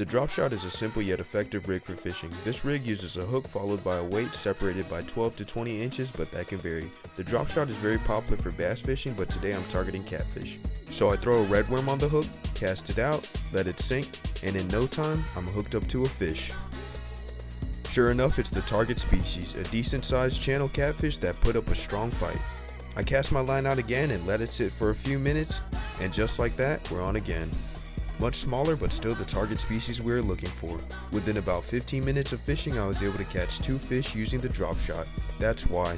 The drop shot is a simple yet effective rig for fishing. This rig uses a hook followed by a weight separated by 12 to 20 inches but that can vary. The drop shot is very popular for bass fishing but today I'm targeting catfish. So I throw a red worm on the hook, cast it out, let it sink, and in no time I'm hooked up to a fish. Sure enough it's the target species, a decent sized channel catfish that put up a strong fight. I cast my line out again and let it sit for a few minutes and just like that we're on again. Much smaller but still the target species we were looking for. Within about 15 minutes of fishing I was able to catch two fish using the drop shot. That's why.